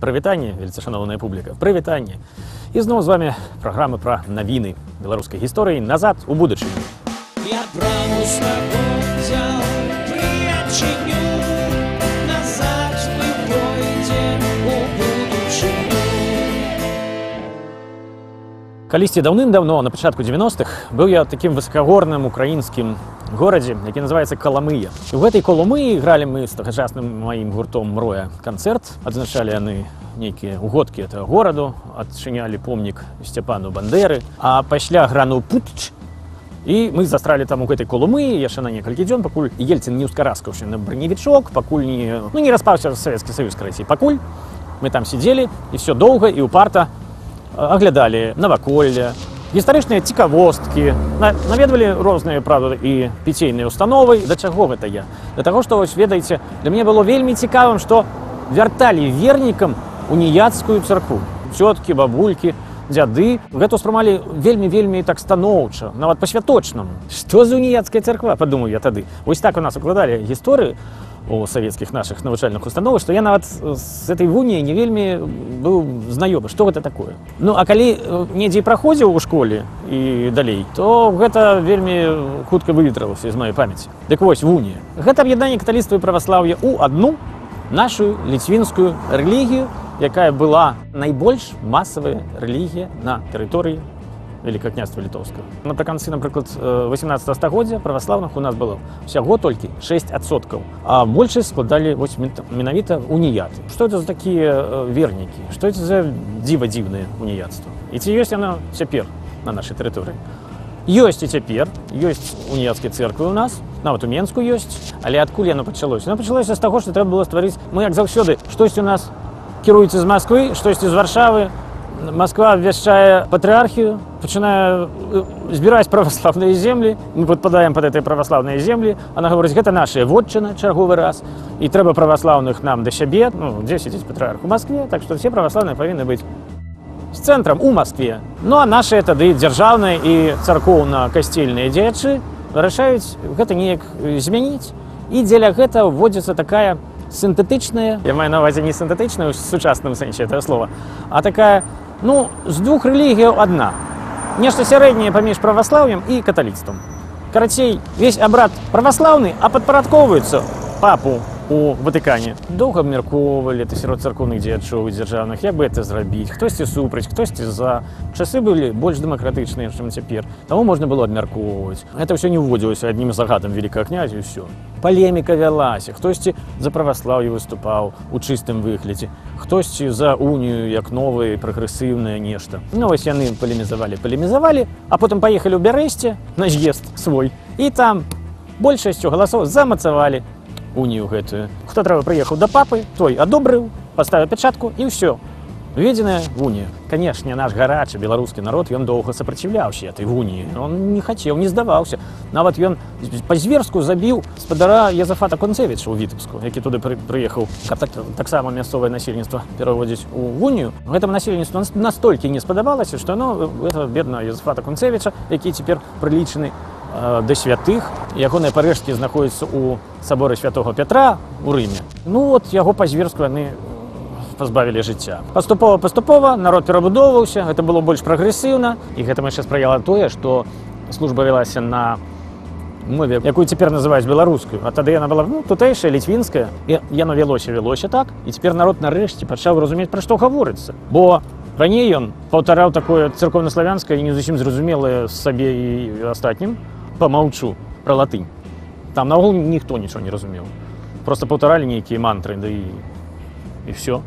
Прывітанне, вельцашаноўная публіка, прывітанне. І зноў з вами праграма пра навіны беларускай гісторыі назад у будучыню. Я браму с тобой Калісьці даўным-даўно на пачатку 90-х быў я такім высакагорным украінскім горадзе, які называецца каламыя. І ў гэтай колумыі гралі мы з тагачасным маім гуртом мроя канцэрт, адзначалі яны нейкія угодкі этого гораду, адчынялі помнік сцяпану бандеры, а пасля грану путч і мы застралі там у гэтай колумы яшчэ на некалькі дзён пакуль ельцін не ўскараскаўся на броневічок пакуль не ну не распаўся савецкі саюз карацей пакуль мы там сидзелі і все доўга і упарта аглядалі наваколле гістарычныя цікавосткі на- наведвалі розныя правда і піцейныя установы. Да чаго гэта я? Для таго што вось ведаеце для мяне было вельмі цікавым што вярталі вернікам уніяцкую царкву цёткі бабулькі дзяды гэта ўспрымалі вельмі вельмі так станоўча нават па-святочнаму. Што за уніяцкая царква падумаю я тады. Вось так у нас укладалі гісторыю у савецкіх наших навучальных установах што я нават з этой вуніяй не вельмі быў знаёмы што гэта такое ну а калі э, недзе і праходзіў у школе і далей то гэта вельмі хутка выветрылася з маёй памяці дык вось вунія гэта аб'яднанне каталіцтва і праваслаўя у адну нашу ліцвінскую рэлігію якая была найбольш масавая рэлігія на тэрыторыі Великое княства літоўска напрыканцы напрыклад э, 18 стагоддзя праваслаўных у нас было усяго толькі 6соткаў а большасць складалі вось мен- менавіта уніяты что это за такія э, вернікі что это за дзіва дзіўнае уніяцтва і ці ёсць яно цяпер на нашай тэрыторыі ёсць і цяпер ёсць уніяцкія церквы у нас нават у менску ёсць але адкуль яно пачалося яно пачалося з таго што трэба было стварыць мы як заўсёды штосьці у нас кіруецца з Масквы штосьці з варшавы Москва обвящая патриархию, начиная збирать православные земли, мы подпадаем под этой православные земли, она говорит, это наша вотчина, черговый раз, и треба православных нам до себе, ну, где сидеть патриарх? В Москве, так что все православные повинны быть з цэнтрам у Маскве. Ну а нашыя тады дзяржаўныя і царкоўна-касцельныя дзеячы вырашаюць гэта неяк э, змяніць. І дзеля гэта вводзіцца такая сінтэтычная, я маю на ўвазе не сінтэтычная ў сучасным сэнсе этого слова, а такая ну з двух рэлігіяў адна. Нешта сярэдняе паміж праваслаўем і каталіцтвам. Карацей, весь абрад праваслаўны, а падпарадковваецца папу у Ватыкане. Доўга абмяркоўвалі это сярод царкоўных дзеячоў і дзяржаўных, як бы это зрабіць, хтосьці супраць, хтосьці за. Часы былі больш дэмакратычныя, чым цяпер. Таму можна было абмяркоўваць. Гэта ўсё не ўводзілася аднім загадам великага князя і ўсё. Палеміка вялася, хтосьці за праваслаўе выступаў у чыстым выглядзе, хтосьці за унію як новае прагрэсыўнае нешта. Ну вось яны палемізавалі, палемізавалі, а потым паехалі ў бярэсце на з'езд свой і там большасцю галасоў замацавалі унію гэтую. Хто трэба прыехаў да папы, той адобрыў, паставіў пячатку і ўсё. Введзеная вунія. Канешне, наш гарачы беларускі народ ён доўга сапраціўляўся этой вуніі. Он не хацеў, не здаваўся. Нават ён па-зверску забіў спадара Язафата Концевіча ў вітебску, які туды пры- прыехаў, каб так, таксама мясцовае насельніцтва пераводзіць у вунію. Гэтаму насельніцтву нас- настолькі не спадабалася, што яно это бедна Язафата Концевіча, які цяпер прылічаны э, да святых ягоныя парэшткі знаходзяцца ў саборы святого Пятра у рыме ну от яго па-зверску яны пазбавілі жыцця паступова паступова народ перабудоўваўся гэта было больш прагрэсіўна і гэта яшчэ спраяла тое што служба вялася на мове якую цяпер называюць беларускую а тады яна была ну, тутэйшая ліцвінская і яно вялося вялося так і цяпер народ нарэшце пачаў разумець пра што гаворыцца бо раней ён паўтараў такое церковна-славянскае і не зусім зразумелае сабе і астатнім помаўчу пра латынь там наогул ніхто нічого не разумеў просто паўтаралі нейкія мантры да і і все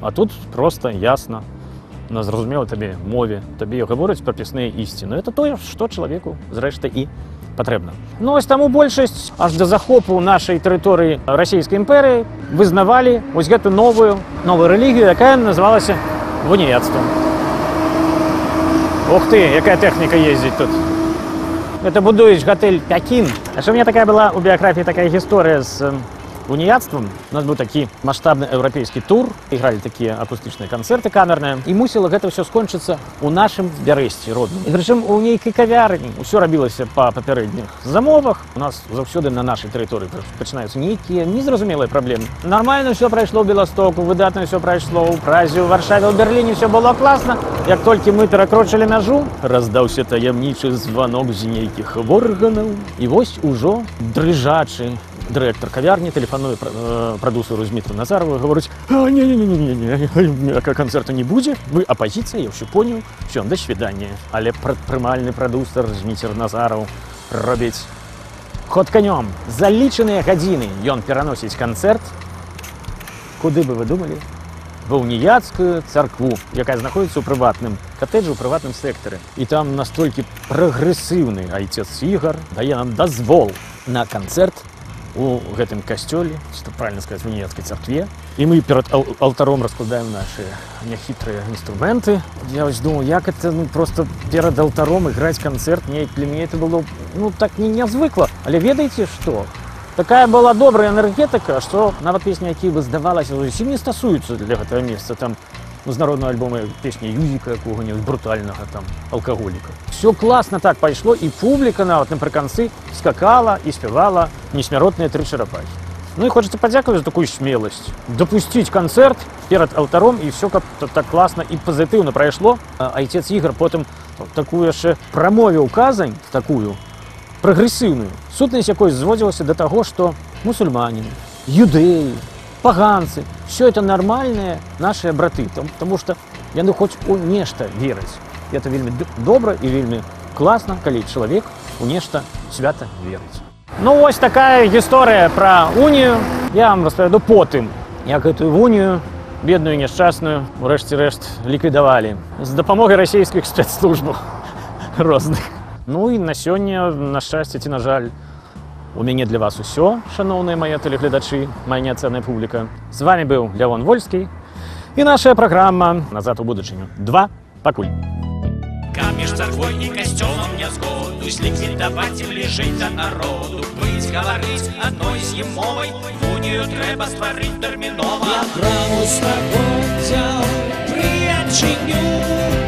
а тут просто ясна на зразумелай табе мове табе гавораць прапісныя ісціны это тое што чалавеку зрэшты і патрэбна ну вось таму большасць аж да захопу нашай тэрыторыі расійскай імперыі вызнавалі вось гэту новую новую рэлігію якая называлася вуніяцтвам Ух ты якая тэхніка ездзіць тут это будуюць гатэль пякін а що у меня такая была у біяграфіі такая гісторыя з эм, уніяцтвам. У нас быў такі маштабны еўрапейскі тур, ігралі такія акустычныя канцэрты камерныя і мусіла гэта ўсё скончыцца ў нашым бярэсці родным. І прычым у нейкай кавярні ўсё рабілася па папярэдніх замовах. У нас заўсёды на нашай тэрыторыі пачынаюцца нейкія незразумелыя праблемы. Нармальна ўсё прайшло ў Беластоку, выдатна ўсё прайшло ў празе, ў варшаве, ў Берліне ўсё было класна. Як толькі мы перакрочылі мяжу, раздаўся таямнічы званок з нейкіх органаў. І вось ужо дрыжачы. Дырэктар кавярні тэлефануе э, прадусеру Змітру Назарову гаворыць не не не не не канцэрту не будзе. Вы апазіцыя я ўсё понял все да свидания але прадпрымальны прадусер Зміцер Назараў робіць ход канём. За лічаныя гадзіны ён пераносіць канцэрт. Куды бы вы думалі ва уніяцкую царкву якая знаходіцца ў прыватным катэджы ў прыватным сектары і там настолькі прагрэсыўны айцец ігар дае нам дазвол на канцэрт у гэтым касцёле что правильно сказать в уніяцкай царкве і мы перад ал алтаром раскладаем наши няхітрыя інструменты я вось думаю як это ну просто перад алтаром іграць канцэрт неяк для мяне это было ну так не нязвыкла але ведаеце что такая была добрая энергетыка что нават песні якія бы здавалася зусім не стасуюцца для гэтага месца там з народного альбома песні юзіка якога-нибудь брутальнага там алкаголіка все класна так пайшло і публіка нават напрыканцы скакала і спявала несмяротныя тры чарапахі ну і хочацца падзякаваць за такую смеласць дапусціць канцэрт перад алтаром і все каб та- так класна і пазітыўна прайшло А айцец ігр потым такую яшчэ прамовіў казань такую прагрэсіўную сутнасць якой зводзілася да таго што мусульманін юдэі паганцы все это нормальныя нашыя браты там, тому что яны хоць у нешта вераць І это вельмі д- добра і вельмі класна калі чалавек у нешта свята верыць ну ось такая гісторыя пра унію я вам распавяду потым як гэтую унію бедную няшчасную урэшце рэшт ліквідавалі з дапамогай расійскіх спецслужбаў розных ну і на сёння на шчасце ці на жаль у мяне для вас усё шаноўныя мае тэлегледачы моя неацэнная публіка з вами быў лявон вольскі і наша праграма назад у будучыню два пакуль Каміж царквой і касцёлам не згоду ліквідаваць і бліжэй да народу быць гаварыць адной з ім мовай унію трэба стварыць тэрмінова Я браму стагоддзяў прыячыню